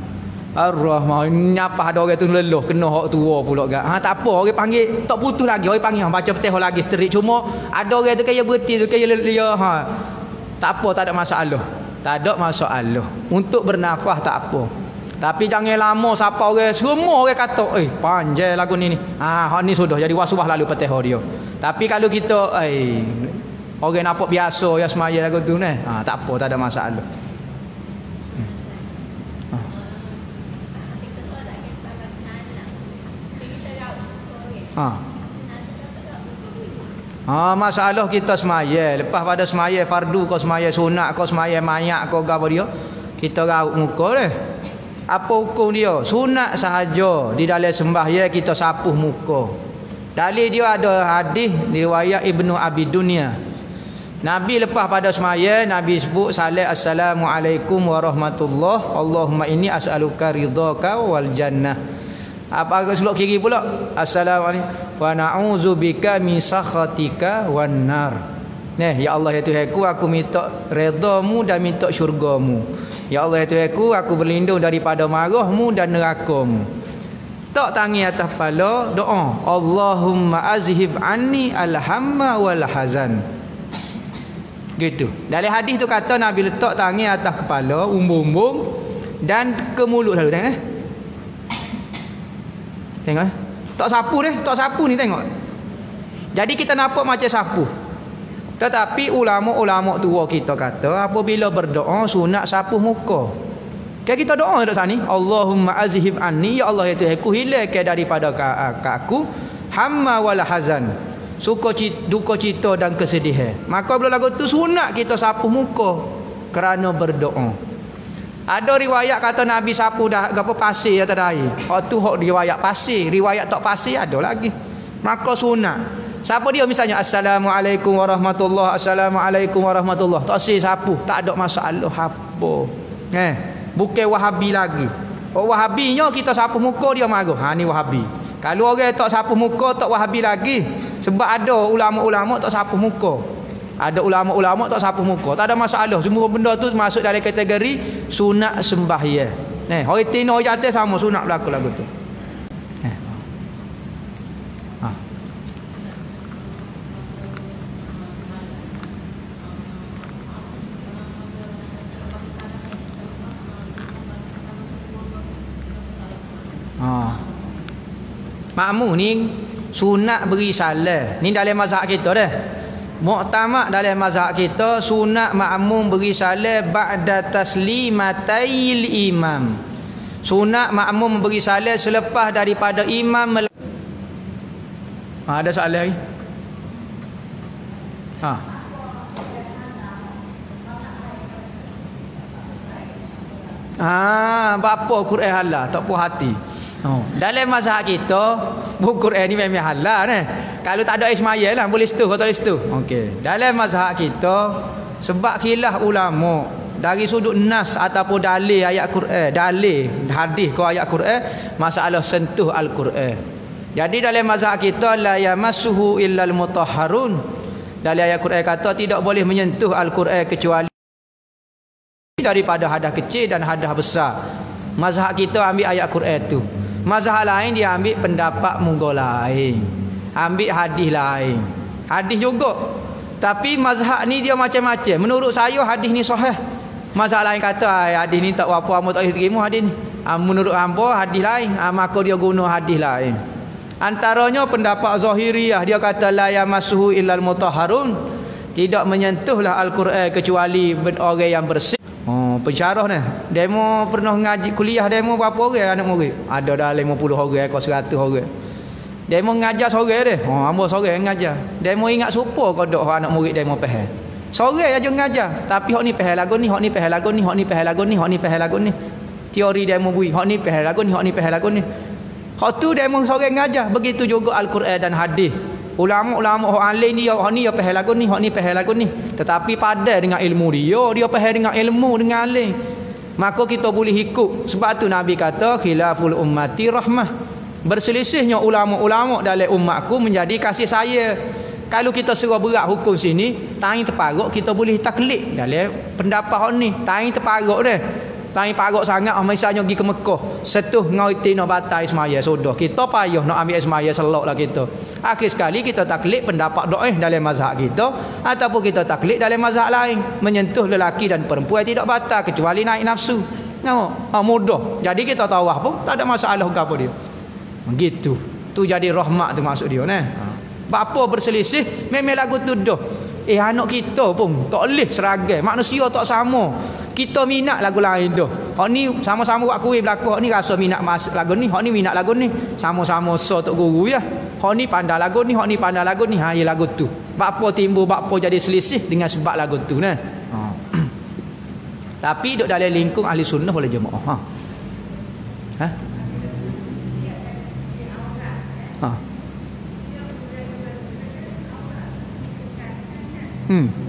Ar-Rahman nyapa ada orang tu leluh kena hak tua pula gak. Ha tak apa orang panggil tak putus lagi orang panggil baca petih lagi sterik cuma ada orang tu kaya berhenti tu kaya dia ha. Tak apa tak ada masalah. Tak ada masalah. Untuk bernafas tak apa. Tapi jangan lama siapa orang semua orang kata eh panjang lagu ni ni. Ha hak ni sudah jadi waswah lalu petih dia. Tapi kalau kita eh orang nampak biasa ya semaya lagu tu ni. Ha tak apa tak ada masalah. Ha. Ha masalah kita semaya, lepas pada semaya fardu kau semaya sunat kau semaya mayat kau gapo dia? Kita raut muka deh. Apa hukum dia? Sunat sahaja di dalam sembahyang kita sapuh muka. Dalil dia ada hadis riwayat Ibnu Abi Dunia. Nabi lepas pada semaya Nabi sebut salat assalamualaikum warahmatullahi Allahumma inni as'aluka ridhaka wal jannah apa agak sebelah kiri pula assalamualaikum wa na'udzubika min sakhatika wan nar Nah, ya Allah ya Tuhanku aku minta redamu dan minta syurgamu. Ya Allah ya Tuhanku aku berlindung daripada marahmu dan nerakamu. Tak tangi atas kepala doa Allahumma azhib anni alhamma wal hazan. Gitu. Dalam hadis tu kata Nabi letak tangi atas kepala umbung-umbung dan ke mulut lalu tengok eh. Tengok eh. Tak sapu deh, tak sapu ni tengok. Jadi kita nampak macam sapu. Tetapi ulama-ulama tua kita kata apabila berdoa sunat sapu muka. Kayak kita doa dekat sini, Allahumma azhib anni ya Allah ya Tuhanku hilangkan daripada aku hamma wal hazan. Suka cita, duka cita dan kesedihan. Maka bila lagu tu sunat kita sapu muka kerana berdoa. Ada riwayat kata Nabi sapu dah apa pasir atas air. Oh tu hok riwayat pasir, riwayat tak pasir ada lagi. Maka sunat. Siapa dia misalnya assalamualaikum warahmatullahi assalamualaikum warahmatullahi. Tak sih sapu, tak ada masalah apa. Eh, bukan wahabi lagi. Oh wahabinya kita sapu muka dia marah. Ha ni wahabi. Kalau orang tak sapu muka tak wahabi lagi. Sebab ada ulama-ulama tak sapu muka ada ulama-ulama tak sapu muka tak ada masalah semua benda tu masuk dalam kategori sunat sembahyang Eh, hari tino hari atas sama sunat berlaku lagu tu. Nih. Ha. Ha. Makmum ni sunat beri salam. Ni dalam mazhab kita dah. Muktamad dalam mazhab kita sunat makmum beri salam ba'da taslimatil imam. Sunat makmum beri salam selepas daripada imam ha, ada soalan lagi? Ha. Ah, apa Quran halal tak puas hati. Oh. Dalam mazhab kita buku Quran ni memang halal eh. Kalau tak ada ismaya lah boleh setu atau tak setu. Okey. Dalam mazhab kita sebab khilaf ulama dari sudut nas ataupun dalil ayat Quran, dalil hadis ke ayat Quran, masalah sentuh al-Quran. Jadi dalam mazhab kita la yamassuhu illal mutahharun. Dalam ayat Quran kata tidak boleh menyentuh al-Quran kecuali daripada hadah kecil dan hadah besar. Mazhab kita ambil ayat Quran tu. Mazhab lain dia ambil pendapat munggo lain. Ambil hadis lain. Hadis juga. Tapi mazhab ni dia macam-macam. Menurut saya hadis ni sahih. Mazhab lain kata hadis ni tak apa amu tak boleh terima hadis ni. Ha, menurut hangpa hadis lain. Ha, maka dia guna hadis lain. Antaranya pendapat Zahiriyah dia kata la yamassuhu illal mutahharun. Tidak menyentuhlah Al-Quran kecuali orang yang bersih. Pensyarah ni. Demo pernah ngaji kuliah demo berapa orang anak murid? Ada dah 50 orang kau 100 orang. Demo ngajar sore dia. Oh, hamba sore ngajar. Demo ingat supo kodok anak murid demo faham. Sore aja ngajar, tapi hok ni faham lagu ni, hok ni faham lagu ni, hok ni faham lagu ni, hok ni faham lagu ni. Teori demo bui, hok ni faham lagu ni, hok ni faham lagu ni. Hok tu demo sore ngajar. Begitu juga Al-Quran dan hadis. Ulama-ulama orang alim ni orang ni dia faham lagu ni, orang ni faham lagu ni. Tetapi pada dengan ilmu dia, dia faham dengan ilmu dengan alim. Maka kita boleh ikut. Sebab tu Nabi kata khilaful ummati rahmah. Berselisihnya ulama-ulama dalam umatku menjadi kasih saya. Kalau kita suruh berat hukum sini, tangi terparuk kita boleh taklid dalam pendapat orang ni. Tangi terparuk dia. Tangi paruk sangat ah misalnya pergi ke Mekah, setuh ngauti no batai semaya sudah. Kita payah nak ambil semaya selok lah kita. Akhir sekali kita taklid pendapat doa dalam mazhab kita ataupun kita taklid dalam mazhab lain menyentuh lelaki dan perempuan tidak batal kecuali naik nafsu. Nampak? Ha, mudah. Jadi kita tawah pun tak ada masalah apa dia. Begitu. Tu jadi rahmat tu maksud dia nah. Bapa berselisih memang lagu tu dah. Eh anak kita pun tak boleh seragam. Manusia tak sama kita minat lagu lain tu. Hak ni sama-sama buat kuih berlaku. Hak ni rasa minat mas lagu ni, hak ni minat lagu ni. Sama-sama so tok guru ya. Hak ni pandai lagu ni, hak ni pandai lagu ni. Ha ya lagu tu. Bapa timbul bapa jadi selisih dengan sebab lagu tu nah. Ha. [clears throat] Tapi duk dalam lingkung ahli sunnah boleh jemaah. Ha. Ha? Ha. Hmm.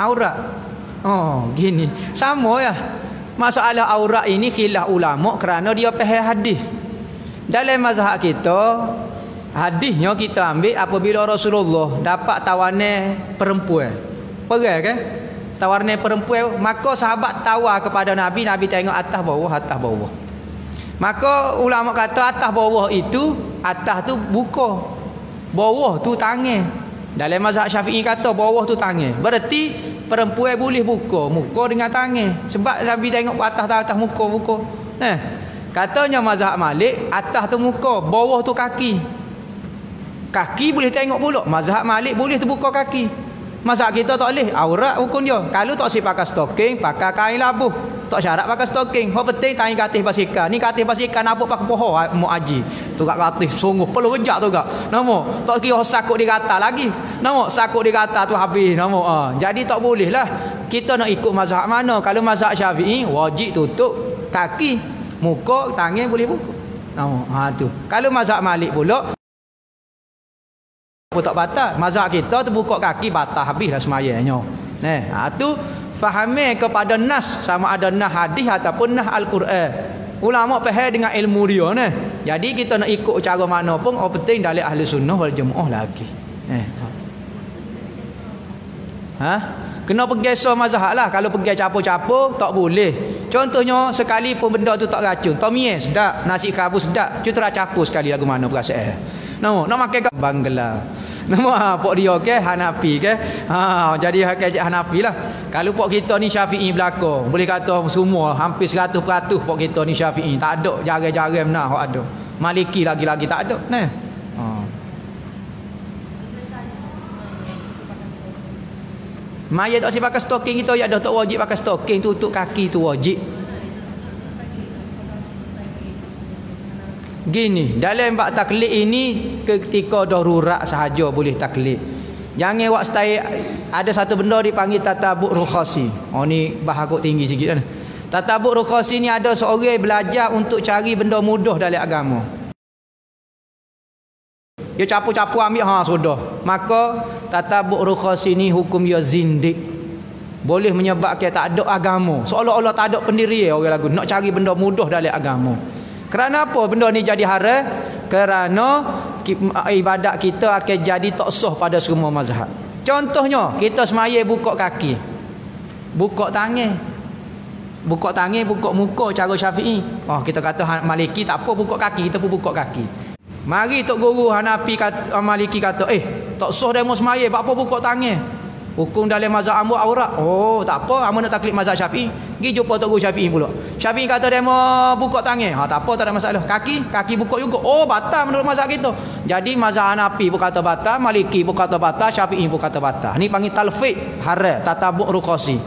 Aurat. Oh, gini. Sama ya. Masalah aurat ini khilaf ulama kerana dia faham hadis. Dalam mazhab kita, hadisnya kita ambil apabila Rasulullah dapat tawanan perempuan. Perang kan? Tawanan perempuan, maka sahabat tawar kepada Nabi, Nabi tengok atas bawah, atas bawah. Maka ulama kata atas bawah itu, atas tu buka. Bawah tu tangan. Dalam mazhab Syafi'i kata bawah tu tangan. Berarti perempuan boleh buka muka dengan tangan. Sebab Nabi tengok atas atas muka muka. Nah katanya mazhab Malik atas tu muka bawah tu kaki. Kaki boleh tengok pula. Mazhab Malik boleh terbuka kaki. Mazhab kita tak boleh. Aurat hukum dia. Kalau tak si pakai stocking pakai kain labuh tak syarat pakai stocking hak penting tangan katis basikal. Ni katis basikal apa pakai pohon ah, mu aji tu kat katis sungguh. Perlu rejak tu gak. Nama tak kira sakut di kata lagi. Nama sakut di kata tu habis. Nama ha. jadi tak boleh lah. Kita nak ikut mazhab mana? Kalau mazhab syafi'i wajib tutup kaki muka tangan boleh buka nama ha tu. Kalau mazhab malik pula apa tak batal. Mazhab kita terbuka kaki batal habis dah semayanya. Nah ha tu fahami kepada nas sama ada nas hadis ataupun nas al-Quran. Ulama faham dengan ilmu dia ni. Jadi kita nak ikut cara mana pun oh penting dari ahli sunnah wal jemaah lagi. Eh. Ha? Kena pergi so mazhab lah. Kalau pergi capur-capur tak boleh. Contohnya sekali pun benda tu tak racun. Tomie sedap, nasi kabu sedap. Cuma capur sekali lagu mana perasaan. Nama, nak makan bangla. Nama ha, pok dia ke Hanafi ke? Ha, jadi hakik Hanafi lah. Kalau pok kita ni Syafi'i belaka, boleh kata semua hampir 100% pok kita ni Syafi'i. Tak ada jarang-jarang nah hok ada. Maliki lagi-lagi tak ada. Nah. Ha. Maya tak si pakai stocking kita ya dah tak wajib pakai stocking tutup kaki tu wajib. Gini, dalam bab taklid ini ketika darurat sahaja boleh taklid. Jangan buat stay ada satu benda dipanggil tatabuk rukhasi. Oh ni bahaguk tinggi sikit kan. Tatabuk rukhasi ni ada seorang belajar untuk cari benda mudah dalam agama. Dia capu-capu ambil ha sudah. Maka tatabuk rukhasi ni hukum dia zindik. Boleh menyebabkan tak ada agama. Seolah-olah tak ada pendirian orang lagu nak cari benda mudah dalam agama. Kerana apa benda ni jadi haram? Kerana ibadat kita akan jadi tak sah pada semua mazhab. Contohnya, kita semaya buka kaki. Buka tangan. Buka tangan, buka muka cara Syafi'i. Oh, kita kata Maliki tak apa buka kaki, kita pun buka kaki. Mari tok guru Hanafi kata Maliki kata, "Eh, tak sah demo semaya, apa buka tangan?" Hukum dalam mazhab ambo aurat. Oh, tak apa, ambo nak taklid mazhab Syafi'i. Gi jumpa tok guru Syafi'i pula. Syafi'i kata dia mau buka tangan. Ha, tak apa, tak ada masalah. Kaki, kaki buka juga. Oh, batal menurut mazhab kita. Jadi mazhab Hanafi pun kata batal, Maliki pun kata batal, Syafi'i pun kata batal. Ni panggil talfiq, haram, tatabuk ruqasi.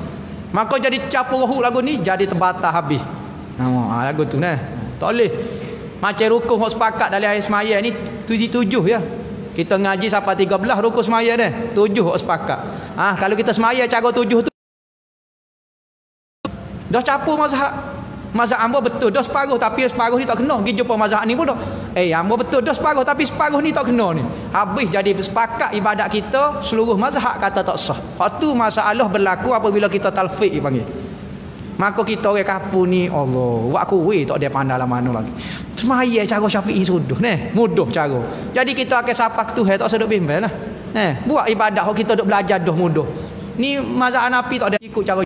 Maka jadi capu rohu lagu ni jadi terbatal habis. Ha, lagu tu nah. Tak boleh. Macam rukun hok sepakat dalam ayat semaya ni tujuh-tujuh ya. Kita ngaji sampai 13 rukun semaya dah. Tujuh hok sepakat. Ah ha, kalau kita semaya cara tujuh tu dah capu mazhab. Mazhab ambo betul dah separuh tapi separuh ni tak kena. Pergi jumpa mazhab ni pun dah. Eh ambo betul dah separuh tapi separuh ni tak kena ni. Habis jadi sepakat ibadat kita seluruh mazhab kata tak sah. Hak tu masalah berlaku apabila kita talfiq panggil. Maka kita orang kapu ni Allah, buat aku weh tak ada pandai lah mana lagi. Semaya cara Syafi'i sudah neh, mudah cara. Jadi kita akan sapak tu tak sedap bimbel lah. Eh, buat ibadat kita duk belajar dah mudah. Ni mazhab Hanafi tak ada ikut cara